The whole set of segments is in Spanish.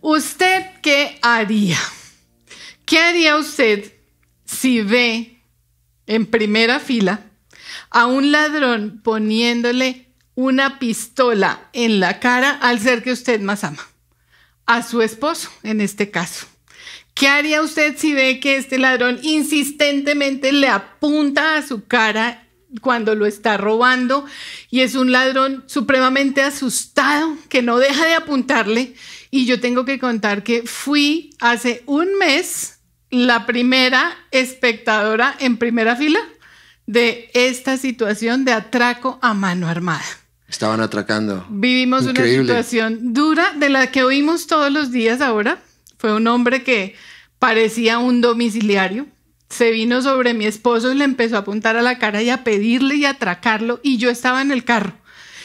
¿Usted qué haría? ¿Qué haría usted si ve en primera fila a un ladrón poniéndole una pistola en la cara al ser que usted más ama? A su esposo, en este caso. ¿Qué haría usted si ve que este ladrón insistentemente le apunta a su cara cuando lo está robando y es un ladrón supremamente asustado que no deja de apuntarle? Y yo tengo que contar que fui hace un mes la primera espectadora en primera fila de esta situación de atraco a mano armada. Estaban atracando. Vivimos una situación dura de la que oímos todos los días ahora. Fue un hombre que parecía un domiciliario. Se vino sobre mi esposo y le empezó a apuntar a la cara y a pedirle y a atracarlo. Y yo estaba en el carro.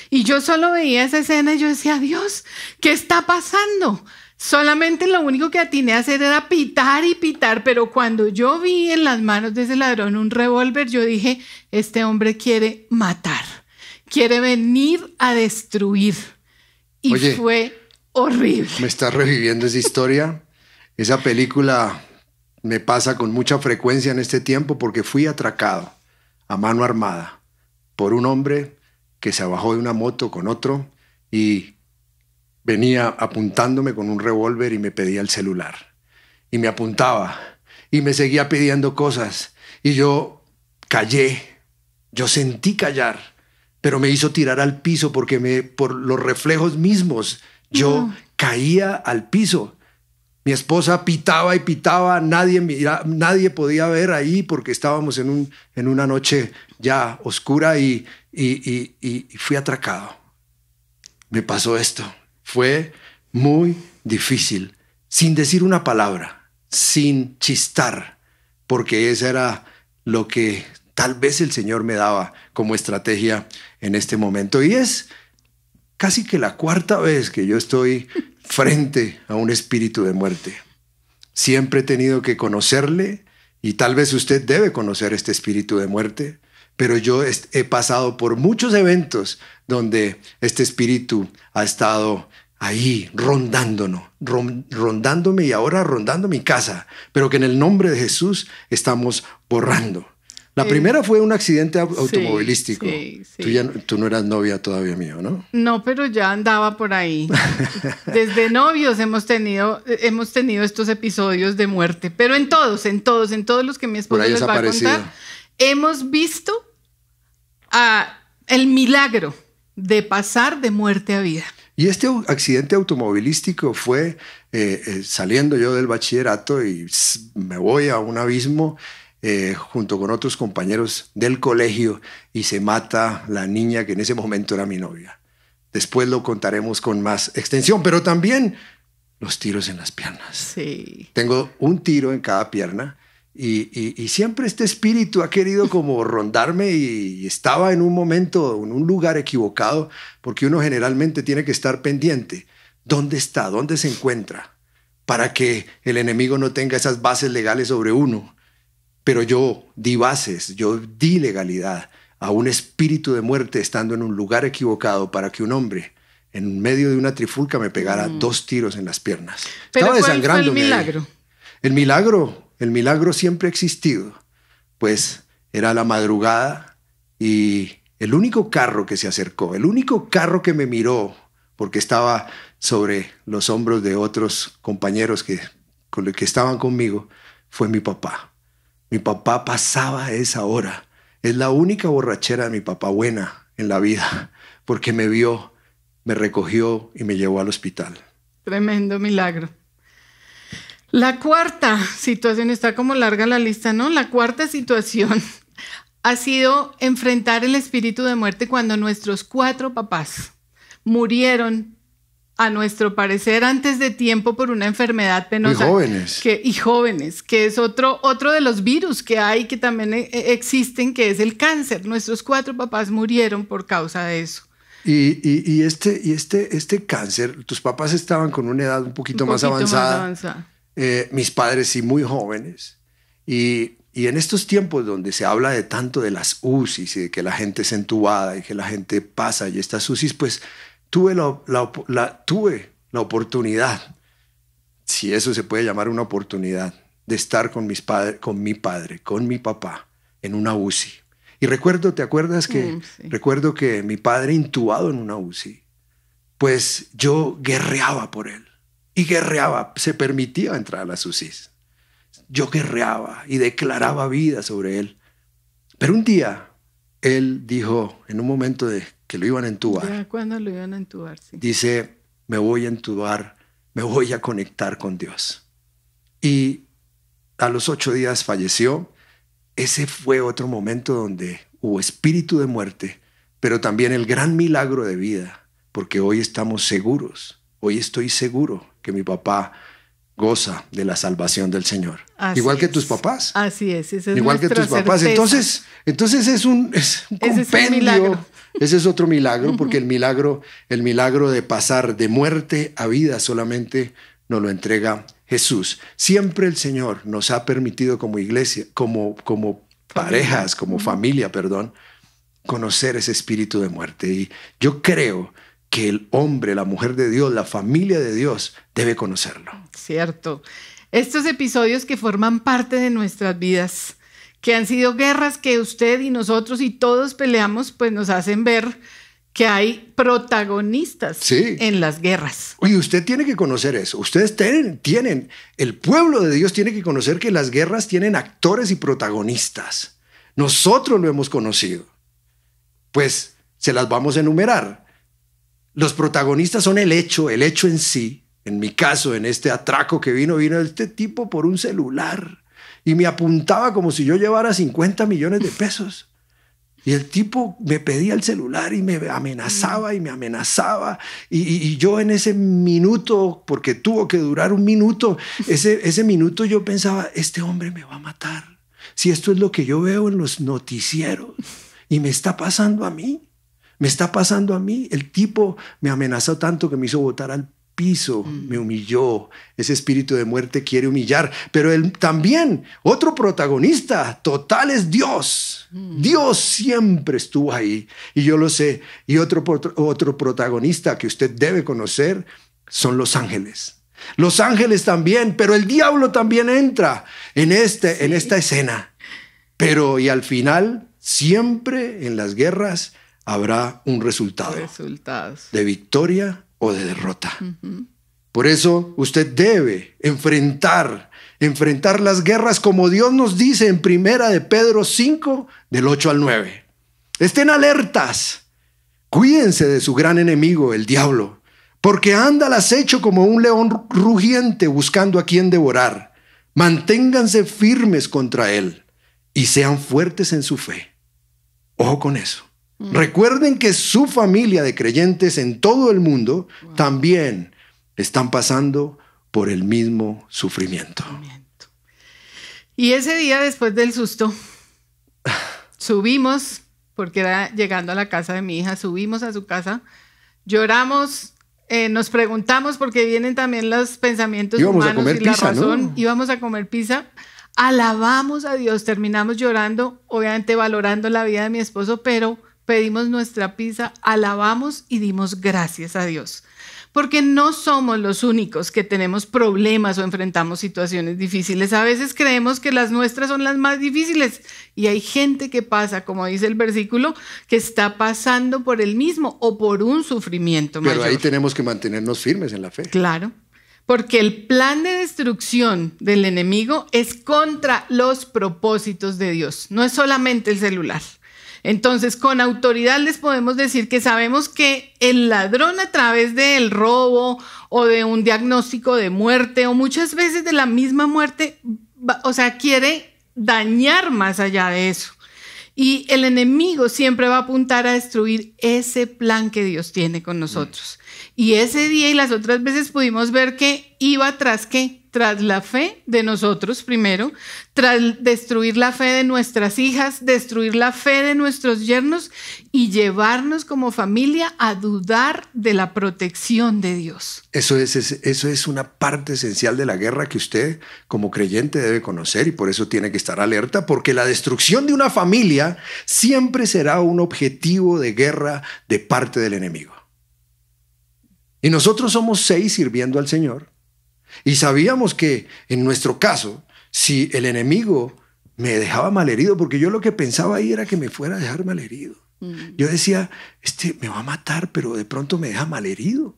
Y yo solo veía esa escena y yo decía, Dios, ¿qué está pasando? Solamente lo único que atiné a hacer era pitar y pitar, pero cuando yo vi en las manos de ese ladrón un revólver, yo dije, este hombre quiere matar, quiere venir a destruir. Y fue horrible. Me está reviviendo esa historia. esa película me pasa con mucha frecuencia en este tiempo porque fui atracado a mano armada por un hombre que se bajó de una moto con otro y venía apuntándome con un revólver y me pedía el celular. Y me apuntaba y me seguía pidiendo cosas. Y yo callé, yo sentí callar, pero me hizo tirar al piso porque me, por los reflejos mismos yo caía al piso. Mi esposa pitaba y pitaba, nadie, nadie podía ver ahí porque estábamos en, un, en una noche ya oscura y, y, y fui atracado. Me pasó esto. Fue muy difícil, sin decir una palabra, sin chistar, porque esa era lo que tal vez el Señor me daba como estrategia en este momento. Y es casi que la cuarta vez que yo estoy frente a un espíritu de muerte. Siempre he tenido que conocerle y tal vez usted debe conocer este espíritu de muerte, pero yo he pasado por muchos eventos donde este espíritu ha estado ahí rondándonos, rondándome y ahora rondando mi casa, pero que en el nombre de Jesús estamos borrando. La primera fue un accidente automovilístico. Tú, ya, tú no eras novia todavía mío, ¿no? No, pero ya andaba por ahí. Desde novios hemos tenido, hemos tenido estos episodios de muerte, pero en todos, en todos, en todos los que mi esposo les va a contar, hemos visto a el milagro de pasar de muerte a vida. Y este accidente automovilístico fue eh, eh, saliendo yo del bachillerato y me voy a un abismo eh, junto con otros compañeros del colegio y se mata la niña que en ese momento era mi novia. Después lo contaremos con más extensión, pero también los tiros en las piernas. Sí. Tengo un tiro en cada pierna y, siempre este espíritu ha querido como rondarme y, estaba en un momento, en un lugar equivocado, porque uno generalmente tiene que estar pendiente. ¿Dónde está? ¿Dónde se encuentra? Para que el enemigo no tenga esas bases legales sobre uno pero yo di bases, yo di legalidad a un espíritu de muerte estando en un lugar equivocado para que un hombre en medio de una trifulca me pegara mm. dos tiros en las piernas. Pero Estaba desangrando. el milagro? El milagro, el milagro siempre ha existido. Pues era la madrugada y el único carro que se acercó, el único carro que me miró, porque estaba sobre los hombros de otros compañeros que, que estaban conmigo, fue mi papá. Mi papá pasaba esa hora. Es la única borrachera de mi papá buena en la vida, porque me vio, me recogió y me llevó al hospital. Tremendo milagro. La cuarta situación, está como larga la lista, ¿no? La cuarta situación ha sido enfrentar el espíritu de muerte cuando nuestros cuatro papás murieron a nuestro parecer, antes de tiempo por una enfermedad penosa. Y jóvenes. Que, y jóvenes, que es otro, otro de los virus que hay que también eh, eh, existen, que es el cáncer. Nuestros cuatro papás murieron por causa de eso. Y, y, este, y este, este cáncer, tus papás estaban con una edad un poquito, más, avanzada. Eh, mis padres sí, muy jóvenes. Y, y en estos tiempos donde se habla de tanto de las UCIs y de que la gente es entubada y que la gente pasa y estas UCIs, pues tuve la, tuve la oportunidad si eso se puede llamar una oportunidad, de estar con, mis padres, con mi padre, con mi papá, en una UCI. Y recuerdo, ¿te acuerdas que Mm, sí. recuerdo que mi padre intubado en una UCI? Pues yo guerreaba por él y guerreaba, se permitía entrar a las UCIs. Yo guerreaba y declaraba vida sobre él. Pero un día él dijo, en un momento de que lo iban a entubar, Ya cuando lo iban a entubar, sí. dice, me voy a entubar, me voy a conectar con Dios. Y a los ocho días falleció. Ese fue otro momento donde hubo espíritu de muerte, pero también el gran milagro de vida, porque hoy estamos seguros, hoy estoy seguro que mi papá goza de la salvación del Señor. Así Igual que es. tus papás. Así es, es Igual que tus papás. certeza. Entonces, entonces es un, es un Ese es un compendio. Ese es otro milagro, porque el milagro, el milagro de pasar de muerte a vida solamente nos lo entrega Jesús. Siempre el Señor nos ha permitido como iglesia, como, como parejas, como familia, perdón, conocer ese espíritu de muerte. Y yo creo que el hombre, la mujer de Dios, la familia de Dios debe conocerlo. Cierto. Estos episodios que forman parte de nuestras vidas, que han sido guerras que usted y nosotros y todos peleamos, pues nos hacen ver que hay protagonistas Sí. en las guerras. Oye, usted tiene que conocer eso. Ustedes tienen, tienen, el pueblo de Dios tiene que conocer que las guerras tienen actores y protagonistas. Nosotros lo hemos conocido. Pues se las vamos a enumerar. Los protagonistas son el hecho, el hecho en sí. En mi caso, en este atraco que vino, vino este tipo por un celular y me apuntaba como si yo llevara 50 millones de pesos. Y el tipo me pedía el celular y me amenazaba y me amenazaba. Y, yo en ese minuto, porque tuvo que durar un minuto, ese, ese minuto yo pensaba, este hombre me va a matar. Si esto es lo que yo veo en los noticieros y me está pasando a mí, me está pasando a mí. El tipo me amenazó tanto que me hizo botar al piso, me humilló. Ese espíritu de muerte quiere humillar, pero él también, otro protagonista total es Dios. Dios siempre estuvo ahí y yo lo sé. Y otro, otro, otro protagonista que usted debe conocer son los ángeles. Los ángeles también, pero el diablo también entra en, este, en esta escena. Pero y al final, siempre en las guerras habrá un resultado Resultados. de victoria o de derrota. Por eso usted debe enfrentar, enfrentar las guerras como Dios nos dice en primera de Pedro 5, del 8 al 9. Estén alertas. Cuídense de su gran enemigo, el diablo, porque anda al acecho como un león rugiente buscando a quien devorar. Manténganse firmes contra él y sean fuertes en su fe. Ojo con eso. Recuerden que su familia de creyentes en todo el mundo también están pasando por el mismo sufrimiento. Y ese día después del susto, subimos, porque era llegando a la casa de mi hija, subimos a su casa, lloramos, eh, nos preguntamos, porque vienen también los pensamientos Íbamos a humanos comer y la pizza, ¿no? razón, íbamos a comer pizza, alabamos a Dios, terminamos llorando, obviamente valorando la vida de mi esposo, pero pedimos nuestra pizza, alabamos y dimos gracias a Dios. Porque no somos los únicos que tenemos problemas o enfrentamos situaciones difíciles. A veces creemos que las nuestras son las más difíciles y hay gente que pasa, como dice el versículo, que está pasando por el mismo o por un sufrimiento Pero mayor. ahí tenemos que mantenernos firmes en la fe. Claro, porque el plan de destrucción del enemigo es contra los propósitos de Dios, no es solamente el celular. Entonces, con autoridad les podemos decir que sabemos que el ladrón a través del robo o de un diagnóstico de muerte o muchas veces de la misma muerte, o sea, quiere dañar más allá de eso. Y el enemigo siempre va a apuntar a destruir ese plan que Dios tiene con nosotros. Y ese día y las otras veces pudimos ver que iba tras qué? Tras la fe de nosotros primero, tras destruir la fe de nuestras hijas, destruir la fe de nuestros yernos y llevarnos como familia a dudar de la protección de Dios. Eso es, es- eso es una parte esencial de la guerra que usted como creyente debe conocer y por eso tiene que estar alerta, porque la destrucción de una familia siempre será un objetivo de guerra de parte del enemigo. Y nosotros somos seis sirviendo al Señor. Y sabíamos que en nuestro caso, si el enemigo me dejaba malherido, porque yo lo que pensaba ahí era que me fuera a dejar malherido. Mm. Yo decía, este me va a matar, pero de pronto me deja malherido.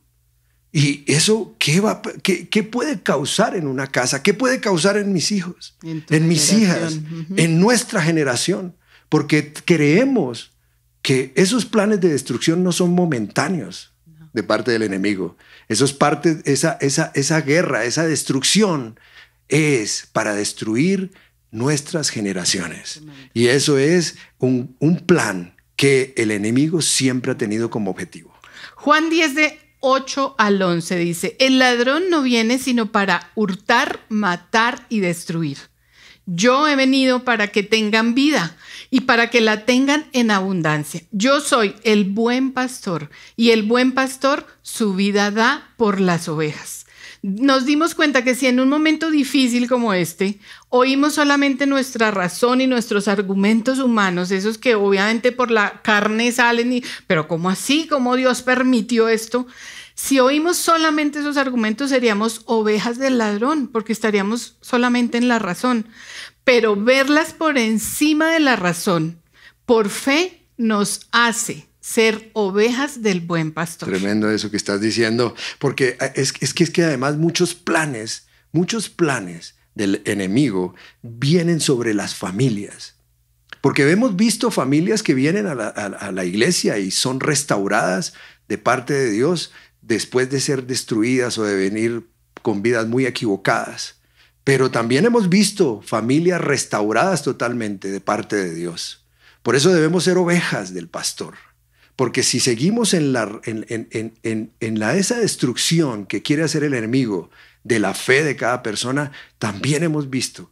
¿Y eso qué, va, qué, puede causar en una casa? ¿Qué puede causar en mis hijos? En, mis hijas, en nuestra generación. Porque creemos que esos planes de destrucción no son momentáneos de parte del enemigo. Eso es parte, esa, esa, esa guerra, esa destrucción es para destruir nuestras generaciones. Y eso es un, un plan que el enemigo siempre ha tenido como objetivo. Juan 10 de 8 al 11 dice, el ladrón no viene sino para hurtar, matar y destruir. Yo he venido para que tengan vida y para que la tengan en abundancia. Yo soy el buen pastor y el buen pastor su vida da por las ovejas nos dimos cuenta que si en un momento difícil como este oímos solamente nuestra razón y nuestros argumentos humanos, esos que obviamente por la carne salen, y, pero ¿cómo así? ¿Cómo Dios permitió esto? Si oímos solamente esos argumentos seríamos ovejas del ladrón, porque estaríamos solamente en la razón. Pero verlas por encima de la razón, por fe, nos hace ser ovejas del buen pastor. Tremendo eso que estás diciendo, porque que, es que además muchos planes, muchos planes del enemigo vienen sobre las familias. Porque hemos visto familias que vienen a la, a la iglesia y son restauradas de parte de Dios después de ser destruidas o de venir con vidas muy equivocadas. Pero también hemos visto familias restauradas totalmente de parte de Dios. Por eso debemos ser ovejas del pastor. Porque si seguimos en, la, en, la, esa destrucción que quiere hacer el enemigo de la fe de cada persona, también hemos visto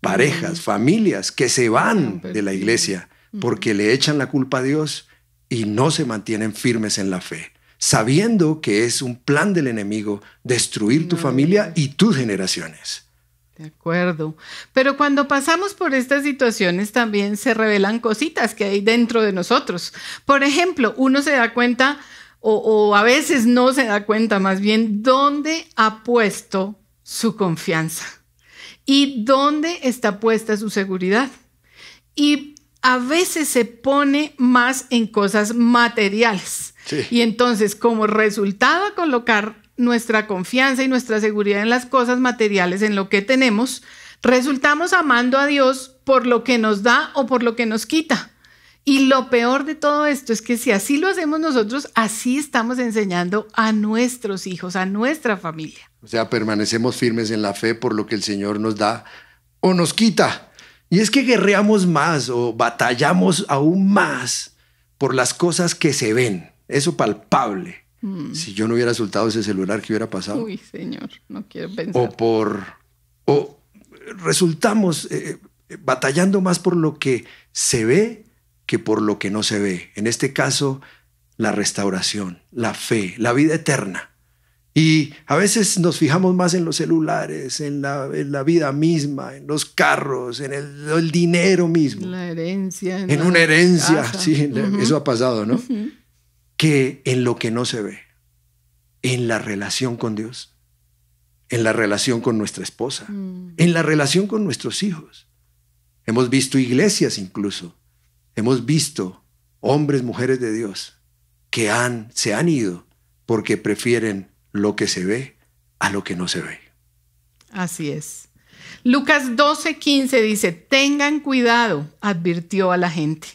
parejas, familias que se van de la iglesia porque le echan la culpa a Dios y no se mantienen firmes en la fe, sabiendo que es un plan del enemigo destruir tu familia y tus generaciones. De acuerdo. Pero cuando pasamos por estas situaciones también se revelan cositas que hay dentro de nosotros. Por ejemplo, uno se da cuenta, o, a veces no se da cuenta más bien, dónde ha puesto su confianza y dónde está puesta su seguridad. Y a veces se pone más en cosas materiales. Y entonces, como resultado colocar nuestra confianza y nuestra seguridad en las cosas materiales, en lo que tenemos, resultamos amando a Dios por lo que nos da o por lo que nos quita. Y lo peor de todo esto es que si así lo hacemos nosotros, así estamos enseñando a nuestros hijos, a nuestra familia. O sea, permanecemos firmes en la fe por lo que el Señor nos da o nos quita. Y es que guerreamos más o batallamos aún más por las cosas que se ven, eso palpable Mm. Si yo no hubiera soltado ese celular, ¿qué hubiera pasado? Uy, señor, no quiero pensar. O por. O resultamos eh, eh, batallando más por lo que se ve que por lo que no se ve. En este caso, la restauración, la fe, la vida eterna. Y a veces nos fijamos más en los celulares, en la, vida misma, en los carros, en el, dinero mismo. La herencia. En, una herencia, sí, eso ha pasado, ¿no? Que en lo que no se ve, en la relación con Dios, en la relación con nuestra esposa, mm. en la relación con nuestros hijos. Hemos visto iglesias incluso, hemos visto hombres, mujeres de Dios que han, se han ido porque prefieren lo que se ve a lo que no se ve. Así es. Lucas 12:15 dice, tengan cuidado, advirtió a la gente.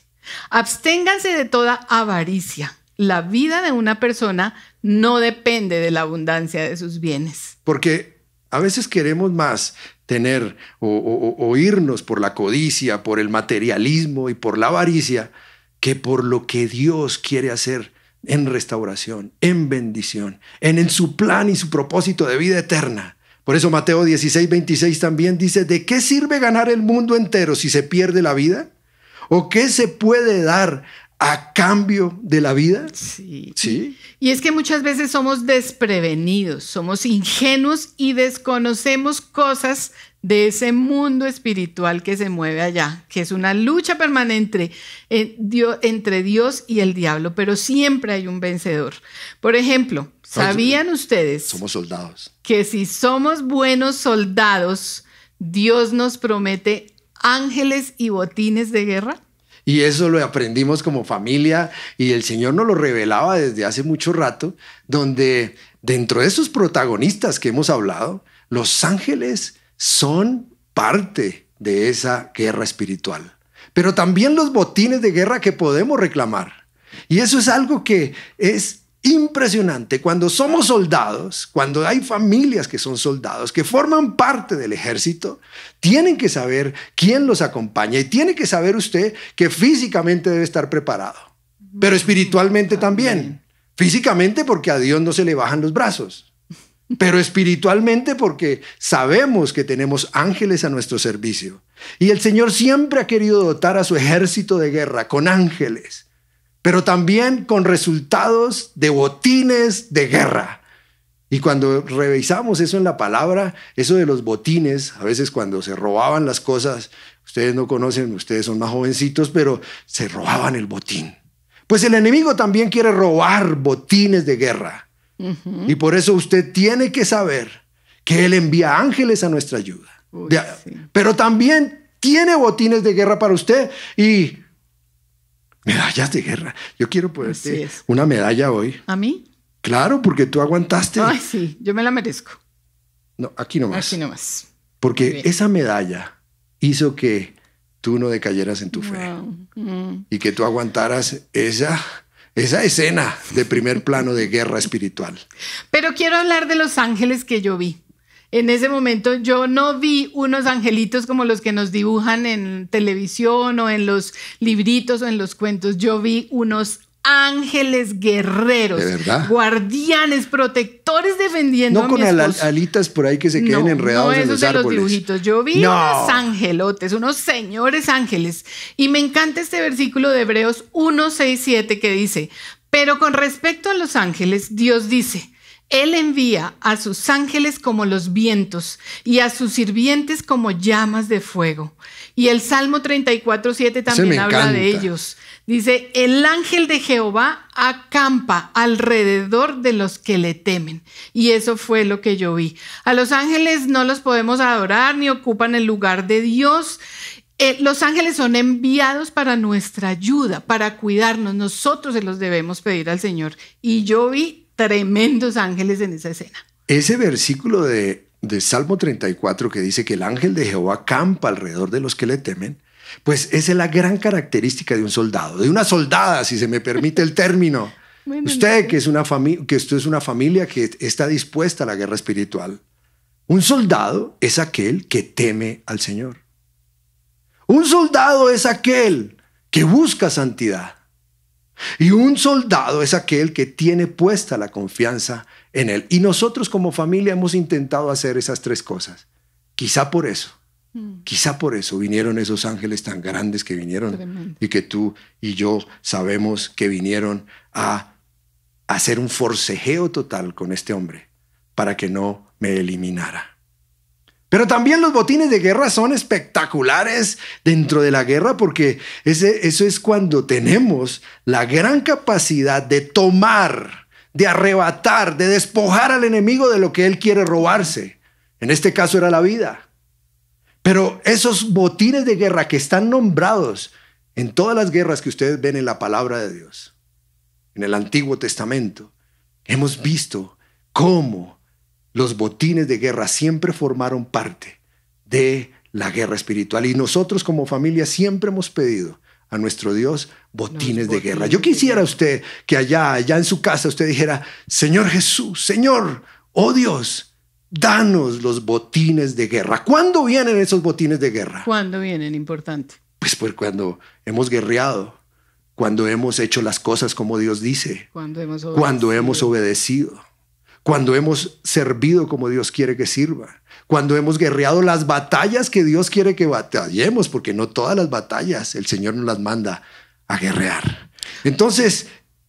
Absténganse de toda avaricia la vida de una persona no depende de la abundancia de sus bienes. Porque a veces queremos más tener o, irnos por la codicia, por el materialismo y por la avaricia, que por lo que Dios quiere hacer en restauración, en bendición, en, en su plan y su propósito de vida eterna. Por eso Mateo 16, 26 también dice, ¿de qué sirve ganar el mundo entero si se pierde la vida? ¿O qué se puede dar a cambio de la vida. Sí. sí. Y es que muchas veces somos desprevenidos, somos ingenuos y desconocemos cosas de ese mundo espiritual que se mueve allá, que es una lucha permanente entre Dios y el diablo, pero siempre hay un vencedor. Por ejemplo, ¿sabían ustedes? Somos soldados. Que si somos buenos soldados, Dios nos promete ángeles y botines de guerra. Y eso lo aprendimos como familia y el Señor nos lo revelaba desde hace mucho rato, donde dentro de esos protagonistas que hemos hablado, los ángeles son parte de esa guerra espiritual, pero también los botines de guerra que podemos reclamar. Y eso es algo que es impresionante. Cuando somos soldados, cuando hay familias que son soldados, que forman parte del ejército, tienen que saber quién los acompaña y tiene que saber usted que físicamente debe estar preparado, pero espiritualmente también. Físicamente porque a Dios no se le bajan los brazos, pero espiritualmente porque sabemos que tenemos ángeles a nuestro servicio. Y el Señor siempre ha querido dotar a su ejército de guerra con ángeles pero también con resultados de botines de guerra. Y cuando revisamos eso en la palabra, eso de los botines, a veces cuando se robaban las cosas, ustedes no conocen, ustedes son más jovencitos, pero se robaban el botín. Pues el enemigo también quiere robar botines de guerra. Y por eso usted tiene que saber que Él envía ángeles a nuestra ayuda. Pero también tiene botines de guerra para usted. Y Medallas de guerra. Yo quiero ponerte una medalla hoy. ¿A mí? Claro, porque tú aguantaste. Ay, sí, yo me la merezco. No, aquí nomás. Aquí nomás. Porque esa medalla hizo que tú no decayeras en tu fe. Mm. Y que tú aguantaras esa, esa escena de primer plano de guerra espiritual. Pero quiero hablar de los ángeles que yo vi en ese momento yo no vi unos angelitos como los que nos dibujan en televisión o en los libritos o en los cuentos. Yo vi unos ángeles guerreros, guardianes, protectores defendiendo no a mi con alitas por ahí que se queden enredados no en los de árboles. los dibujitos. Yo vi unos angelotes, unos señores ángeles. Y me encanta este versículo de Hebreos 1, 6, 7 que dice, pero con respecto a los ángeles, Dios dice, él envía a sus ángeles como los vientos y a sus sirvientes como llamas de fuego. Y el Salmo 34, 7 también habla de ellos. Dice, el ángel de Jehová acampa alrededor de los que le temen. Y eso fue lo que yo vi. A los ángeles no los podemos adorar ni ocupan el lugar de Dios. Eh, los ángeles son enviados para nuestra ayuda, para cuidarnos. Nosotros se los debemos pedir al Señor. Y yo vi tremendos ángeles en esa escena. Ese versículo de, de Salmo 34 que dice que el ángel de Jehová campa alrededor de los que le temen, pues esa es la gran característica de un soldado, de una soldada, si se me permite el término. Usted que es una familia, que esto es una familia que está dispuesta a la guerra espiritual. Un soldado es aquel que teme al Señor. Un soldado es aquel que busca santidad. Y un soldado es aquel que tiene puesta la confianza en él. Y nosotros como familia hemos intentado hacer esas tres cosas. Quizá por eso, mm. quizá por eso vinieron esos ángeles tan grandes que vinieron y que tú y yo sabemos que vinieron a hacer un forcejeo total con este hombre para que no me eliminara. Pero también los botines de guerra son espectaculares dentro de la guerra porque ese, eso es cuando tenemos la gran capacidad de tomar, de arrebatar, de despojar al enemigo de lo que él quiere robarse. En este caso era la vida. Pero esos botines de guerra que están nombrados en todas las guerras que ustedes ven en la palabra de Dios, en el Antiguo Testamento, hemos visto cómo los botines de guerra siempre formaron parte de la guerra espiritual y nosotros como familia siempre hemos pedido a nuestro Dios botines, de guerra. Yo quisiera usted que allá, allá en su casa, usted dijera, Señor Jesús, Señor, oh Dios, danos los botines de guerra. ¿Cuándo vienen esos botines de guerra? ¿Cuándo vienen? Importante. Pues, pues cuando hemos guerreado, cuando hemos hecho las cosas como Dios dice, cuando hemos Cuando hemos obedecido cuando hemos servido como Dios quiere que sirva, cuando hemos guerreado las batallas que Dios quiere que batallemos, porque no todas las batallas el Señor nos las manda a guerrear. Entonces...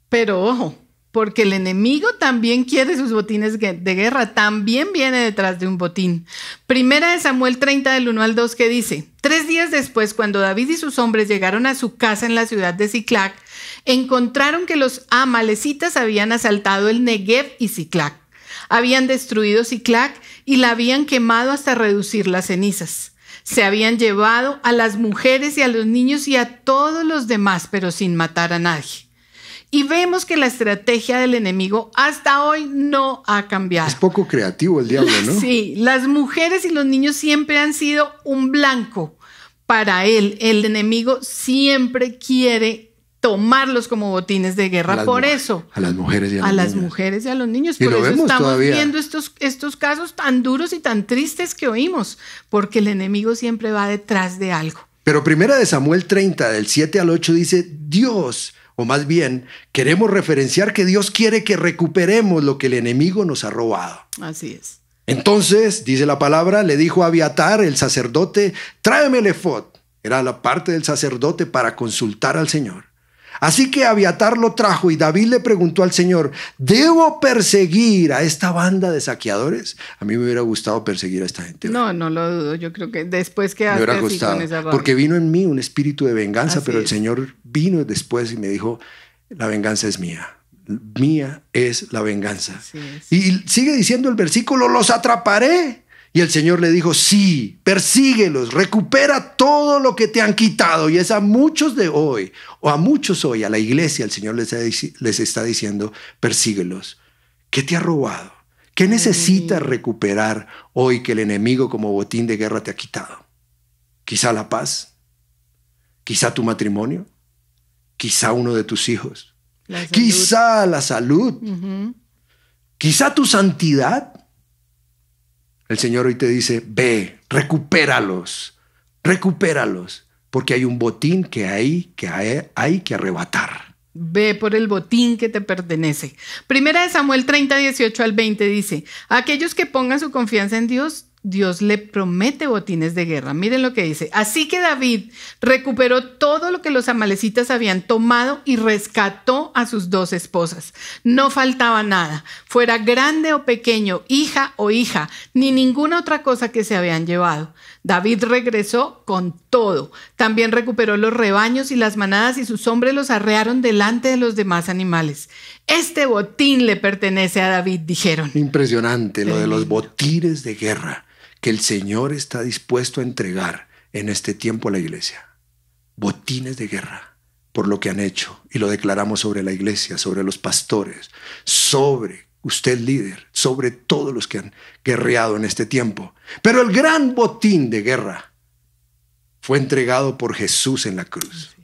Pero ojo, porque el enemigo también quiere sus botines de guerra, también viene detrás de un botín. Primera de Samuel 30 del 1 al 2 que dice, tres días después, cuando David y sus hombres llegaron a su casa en la ciudad de Ciclac, encontraron que los amalecitas habían asaltado el Negev y Ciclac. Habían destruido Ciclac y la habían quemado hasta reducir las cenizas. Se habían llevado a las mujeres y a los niños y a todos los demás, pero sin matar a nadie. Y vemos que la estrategia del enemigo hasta hoy no ha cambiado. Es poco creativo el diablo, ¿no? Sí, las mujeres y los niños siempre han sido un blanco para él. El enemigo siempre quiere tomarlos como botines de guerra. Por eso. A las mujeres y a, a las mujeres y a los niños. Por eso estamos viendo estos, estos casos tan duros y tan tristes que oímos, porque el enemigo siempre va detrás de algo. Pero primera de Samuel 30, del 7 al 8, dice, Dios o más bien queremos referenciar que Dios quiere que recuperemos lo que el enemigo nos ha robado. Así es. Entonces, dice la palabra, le dijo a Abiatar, el sacerdote, tráeme el efod. Era la parte del sacerdote para consultar al Señor. Así que Abiatar lo trajo y David le preguntó al Señor, ¿debo perseguir a esta banda de saqueadores? A mí me hubiera gustado perseguir a esta gente. No, no lo dudo. Yo creo que después que me hubiera gustado, porque vino en mí un espíritu de venganza, pero el Señor vino después y me dijo, la venganza es mía. Mía es la venganza. Y sigue diciendo el versículo, los atraparé y el Señor le dijo, sí, persíguelos, recupera todo lo que te han quitado. Y es a muchos de hoy, o a muchos hoy, a la iglesia, el Señor les, les está diciendo, persíguelos. ¿Qué te ha robado? ¿Qué necesitas recuperar hoy que el enemigo como botín de guerra te ha quitado? Quizá la paz, quizá tu matrimonio, quizá uno de tus hijos, quizá la salud, quizá tu santidad. El Señor hoy te dice, ve, recupéralos, recupéralos, porque hay un botín que hay que, hay, que arrebatar. Ve por el botín que te pertenece. Primera de Samuel 30, 18 al 20 dice, aquellos que pongan su confianza en Dios Dios le promete botines de guerra. Miren lo que dice. Así que David recuperó todo lo que los amalecitas habían tomado y rescató a sus dos esposas. No faltaba nada, fuera grande o pequeño, hija o hija, ni ninguna otra cosa que se habían llevado. David regresó con todo. También recuperó los rebaños y las manadas y sus hombres los arrearon delante de los demás animales. Este botín le pertenece a David, dijeron. Impresionante lo de los botines de guerra que el Señor está dispuesto a entregar en este tiempo a la iglesia. Botines de guerra por lo que han hecho y lo declaramos sobre la iglesia, sobre los pastores, sobre usted líder, sobre todos los que han guerreado en este tiempo. Pero el gran botín de guerra fue entregado por Jesús en la cruz.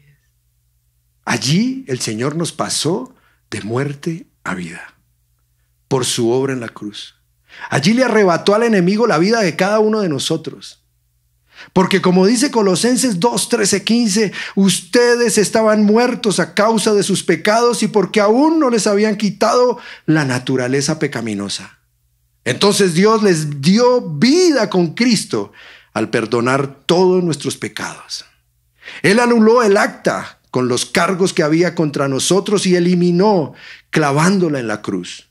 Allí el Señor nos pasó de muerte a vida por su obra en la cruz. Allí le arrebató al enemigo la vida de cada uno de nosotros. Porque como dice Colosenses 2, 13, 15, ustedes estaban muertos a causa de sus pecados y porque aún no les habían quitado la naturaleza pecaminosa. Entonces Dios les dio vida con Cristo al perdonar todos nuestros pecados. Él anuló el acta con los cargos que había contra nosotros y eliminó clavándola en la cruz.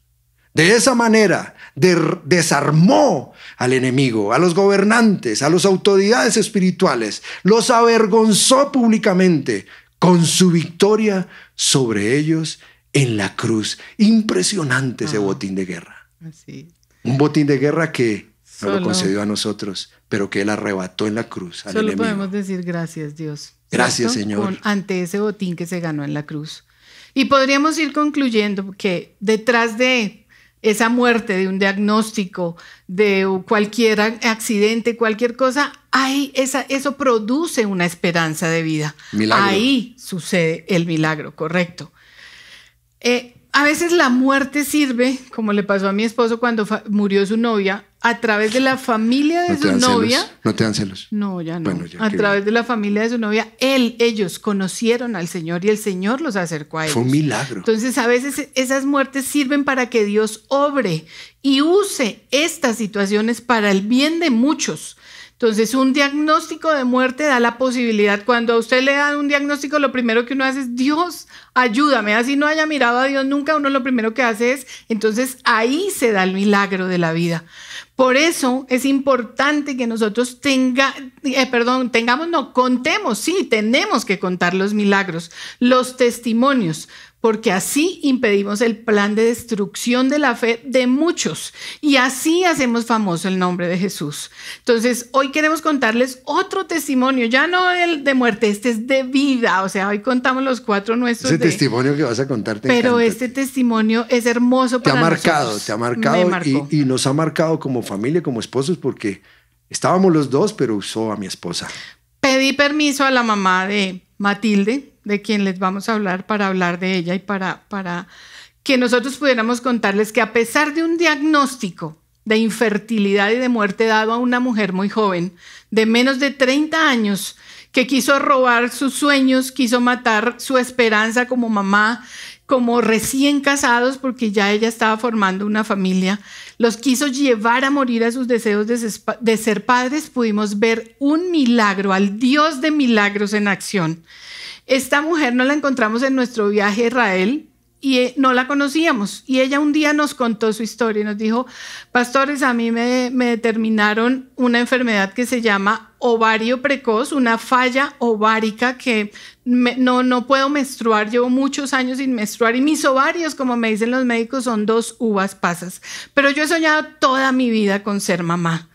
De esa manera desarmó al enemigo, a los gobernantes, a las autoridades espirituales, los avergonzó públicamente con su victoria sobre ellos en la cruz. Impresionante ese botín de guerra. Un botín de guerra que no lo concedió a nosotros, pero que él arrebató en la cruz. Al Solo podemos decir gracias, Dios. Gracias, Señor. ante ese botín que se ganó en la cruz. Y podríamos ir concluyendo que detrás de esa muerte de un diagnóstico, de cualquier accidente, cualquier cosa, ahí esa, eso produce una esperanza de vida. Ahí sucede el milagro, correcto. Eh, a veces la muerte sirve, como le pasó a mi esposo cuando murió su novia, a través de la familia de su novia. ¿No te dan celos? No, ya no. a través de la familia de su novia, él, ellos conocieron al Señor y el Señor los acercó a ellos. Fue un milagro. Entonces, a veces esas muertes sirven para que Dios obre y use estas situaciones para el bien de muchos. Entonces, un diagnóstico de muerte da la posibilidad. Cuando a usted le dan un diagnóstico, lo primero que uno hace es, Dios, ayúdame. Así no haya mirado a Dios nunca, uno lo primero que hace es, entonces ahí se da el milagro de la vida. Por eso es importante que nosotros tenga, eh, perdón, tengamos, no, contemos, sí, tenemos que contar los milagros, los testimonios, porque así impedimos el plan de destrucción de la fe de muchos y así hacemos famoso el nombre de Jesús. Entonces, hoy queremos contarles otro testimonio, ya no el de muerte, este es de vida, o sea, hoy contamos los cuatro nuestros. Ese testimonio que vas a contar. pero este testimonio es hermoso para Te ha marcado, te ha marcado y, y nos ha marcado como familia, como esposos, porque estábamos los dos, pero usó a mi esposa. Pedí permiso a la mamá de Matilde, de quien les vamos a hablar, para hablar de ella y para, para que nosotros pudiéramos contarles que a pesar de un diagnóstico de infertilidad y de muerte dado a una mujer muy joven, de menos de 30 años, que quiso robar sus sueños, quiso matar su esperanza como mamá, como recién casados, porque ya ella estaba formando una familia, los quiso llevar a morir a sus deseos de ser padres, pudimos ver un milagro, al Dios de milagros en acción. Esta mujer no la encontramos en nuestro viaje a Israel y eh, no la conocíamos. Y ella un día nos contó su historia y nos dijo, pastores, a mí me, determinaron una enfermedad que se llama ovario precoz, una falla ovárica que no, no puedo menstruar, llevo muchos años sin menstruar y mis ovarios, como me dicen los médicos, son dos uvas pasas. Pero yo he soñado toda mi vida con ser mamá.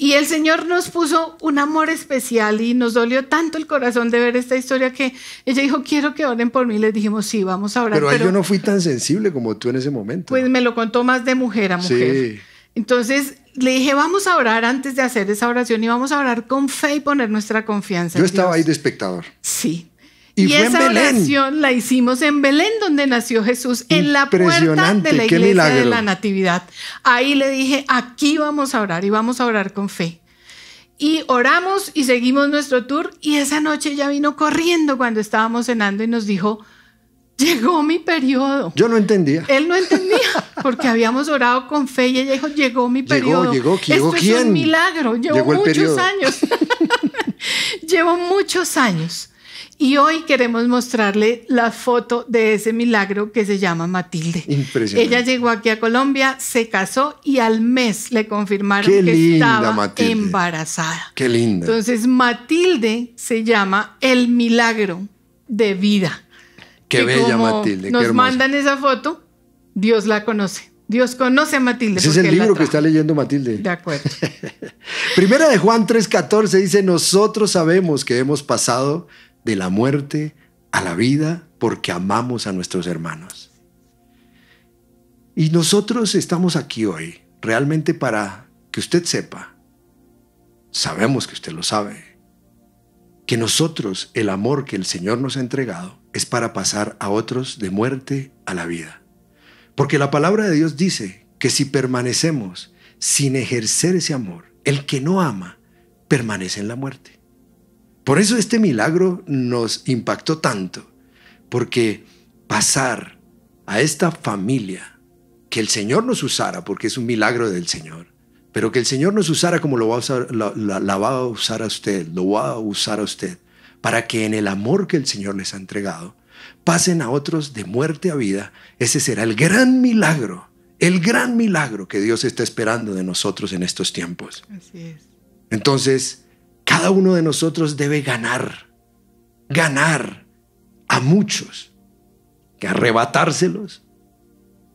Y el Señor nos puso un amor especial y nos dolió tanto el corazón de ver esta historia que ella dijo, quiero que oren por mí. Les dijimos, sí, vamos a orar. Pero, yo no fui tan sensible como tú en ese momento. Pues me lo contó más de mujer a mujer. Sí. Entonces le dije, vamos a orar antes de hacer esa oración y vamos a orar con fe y poner nuestra confianza. Yo estaba ahí de espectador. Sí, y, esa oración la hicimos en Belén, donde nació Jesús, en la puerta de la iglesia de la Natividad. Ahí le dije, aquí vamos a orar y vamos a orar con fe. Y oramos y seguimos nuestro tour y esa noche ya vino corriendo cuando estábamos cenando y nos dijo, llegó mi periodo. Yo no entendía. Él no entendía porque habíamos orado con fe y ella dijo, llegó mi periodo. Llegó, llegó, llegó es un milagro, llevo muchos años. llevo muchos años. Y hoy queremos mostrarle la foto de ese milagro que se llama Matilde. Impresionante. Ella llegó aquí a Colombia, se casó y al mes le confirmaron que estaba embarazada. Qué linda. Entonces Matilde se llama el milagro de vida. Qué bella Matilde. nos mandan esa foto, Dios la conoce. Dios conoce a Matilde. Ese es el libro que está leyendo Matilde. De acuerdo. Primera de Juan 3:14 dice, nosotros sabemos que hemos pasado de la muerte a la vida porque amamos a nuestros hermanos. Y nosotros estamos aquí hoy realmente para que usted sepa, sabemos que usted lo sabe, que nosotros el amor que el Señor nos ha entregado es para pasar a otros de muerte a la vida. Porque la palabra de Dios dice que si permanecemos sin ejercer ese amor, el que no ama permanece en la muerte. Por eso este milagro nos impactó tanto, porque pasar a esta familia, que el Señor nos usara, porque es un milagro del Señor, pero que el Señor nos usara como lo va a usar, la, va a usar a usted, lo va a usar a usted, para que en el amor que el Señor les ha entregado, pasen a otros de muerte a vida, ese será el gran milagro, el gran milagro que Dios está esperando de nosotros en estos tiempos. Así es. Entonces, cada uno de nosotros debe ganar, ganar a muchos, que arrebatárselos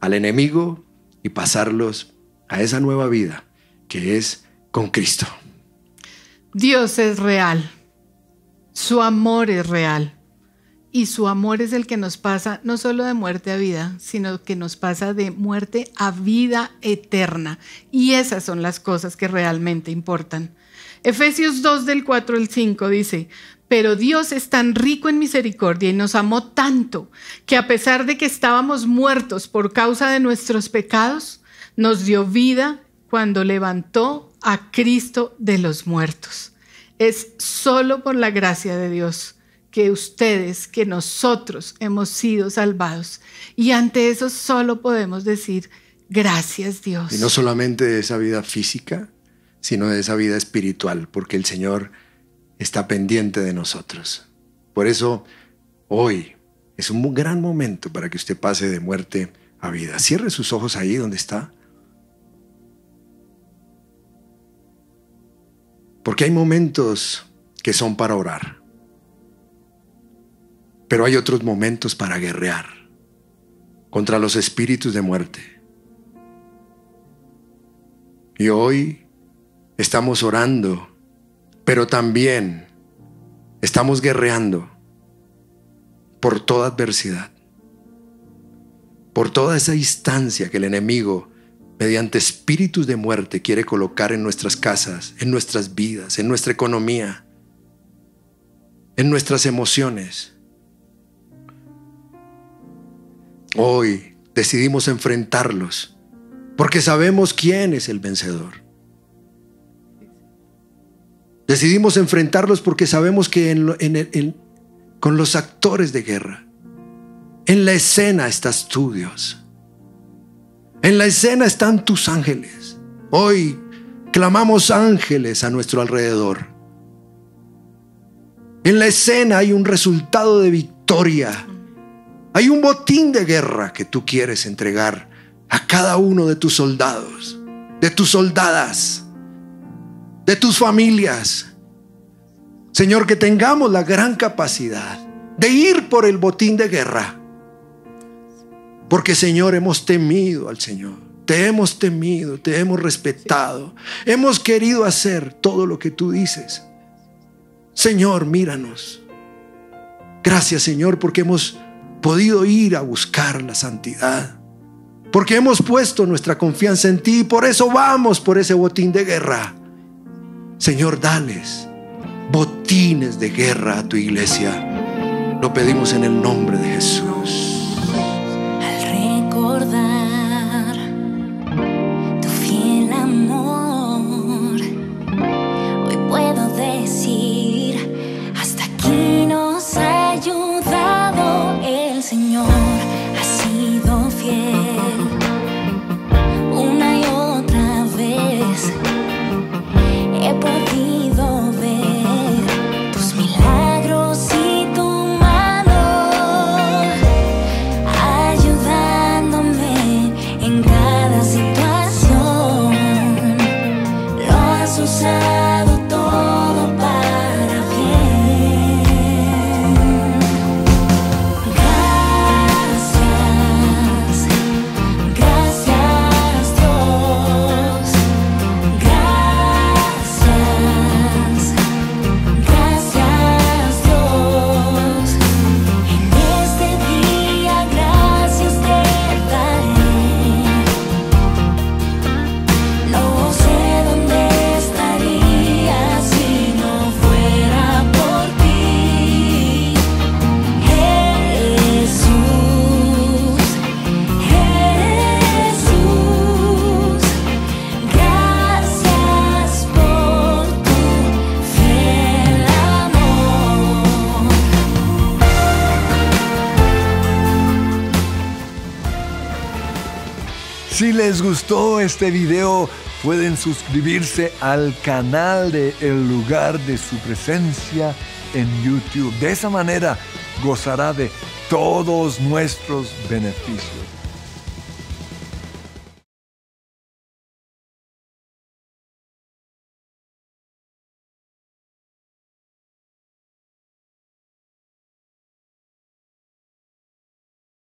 al enemigo y pasarlos a esa nueva vida que es con Cristo. Dios es real, su amor es real y su amor es el que nos pasa no solo de muerte a vida, sino que nos pasa de muerte a vida eterna. Y esas son las cosas que realmente importan. Efesios 2 del 4 al 5 dice, pero Dios es tan rico en misericordia y nos amó tanto que a pesar de que estábamos muertos por causa de nuestros pecados, nos dio vida cuando levantó a Cristo de los muertos. Es solo por la gracia de Dios que ustedes, que nosotros hemos sido salvados. Y ante eso solo podemos decir, gracias Dios. Y no solamente esa vida física, sino de esa vida espiritual, porque el Señor está pendiente de nosotros. Por eso, hoy es un gran momento para que usted pase de muerte a vida. Cierre sus ojos ahí donde está. Porque hay momentos que son para orar. Pero hay otros momentos para guerrear contra los espíritus de muerte. Y hoy estamos orando, pero también estamos guerreando por toda adversidad, por toda esa instancia que el enemigo, mediante espíritus de muerte, quiere colocar en nuestras casas, en nuestras vidas, en nuestra economía, en nuestras emociones. Hoy decidimos enfrentarlos porque sabemos quién es el vencedor. Decidimos enfrentarlos porque sabemos que en, en, con los actores de guerra. En la escena estás tú, Dios. En la escena están tus ángeles. Hoy clamamos ángeles a nuestro alrededor. En la escena hay un resultado de victoria. Hay un botín de guerra que tú quieres entregar a cada uno de tus soldados, de tus soldadas, de tus familias Señor, que tengamos la gran capacidad de ir por el botín de guerra. Porque, Señor, hemos temido al Señor. Te hemos temido, te hemos respetado. Hemos querido hacer todo lo que tú dices. Señor, míranos. Gracias, Señor, porque hemos podido ir a buscar la santidad. Porque hemos puesto nuestra confianza en ti y por eso vamos por ese botín de guerra. Señor, dales botines de guerra a tu iglesia. Lo pedimos en el nombre de Jesús. Este video, pueden suscribirse al canal de El lugar de su presencia en YouTube. De esa manera gozará de todos nuestros beneficios.